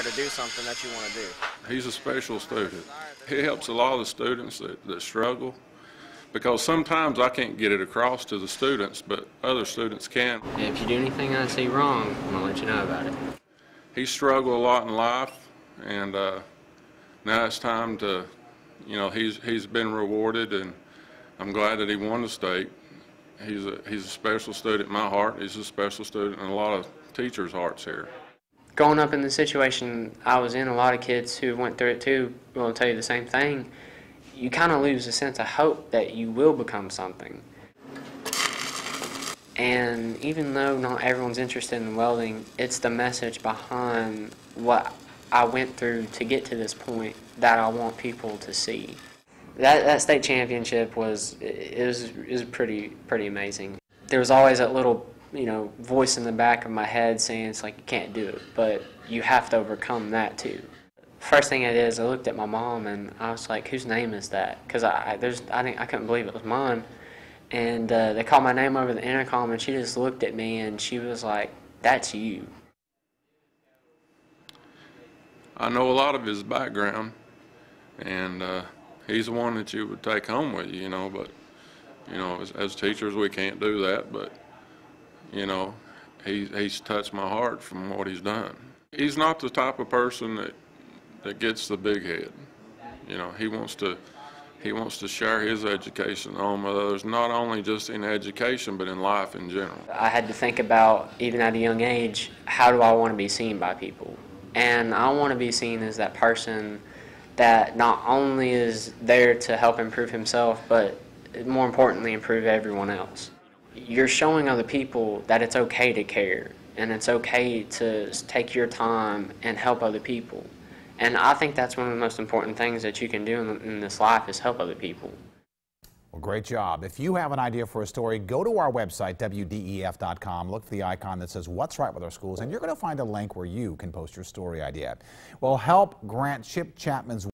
to do something that you want to do. He's a special student. He helps a lot of the students that, that struggle because sometimes I can't get it across to the students, but other students can. If you do anything I see wrong, I'm gonna let you know about it. He struggled a lot in life, and uh, now it's time to, you know, he's he's been rewarded, and I'm glad that he won the state. He's a he's a special student in my heart. He's a special student in a lot of teachers' hearts here. Growing up in the situation I was in, a lot of kids who went through it too will tell you the same thing. You kind of lose a sense of hope that you will become something. And even though not everyone's interested in welding, it's the message behind what I went through to get to this point that I want people to see. That, that state championship was it was, it was pretty pretty amazing. There was always that little you know voice in the back of my head saying it's like you can't do it, but you have to overcome that too. First thing I did is I looked at my mom and I was like, whose name is that? Because I, I there's I didn't, I couldn't believe it was mine. And uh, they called my name over the intercom, and she just looked at me and she was like, "That's you." I know a lot of his background, and uh, he's the one that you would take home with you, you know. But you know, as, as teachers, we can't do that. But you know, he, he's touched my heart from what he's done. He's not the type of person that that gets the big head. You know, he wants to he wants to share his education on with others, not only just in education, but in life in general. I had to think about, even at a young age, how do I want to be seen by people? And I want to be seen as that person that not only is there to help improve himself, but more importantly, improve everyone else. You're showing other people that it's okay to care and it's okay to take your time and help other people. And I think that's one of the most important things that you can do in, in this life is help other people. Well, great job. If you have an idea for a story, go to our website, WDEF.com. Look for the icon that says What's Right with Our Schools, and you're going to find a link where you can post your story idea. Well, help grant Chip Chapman's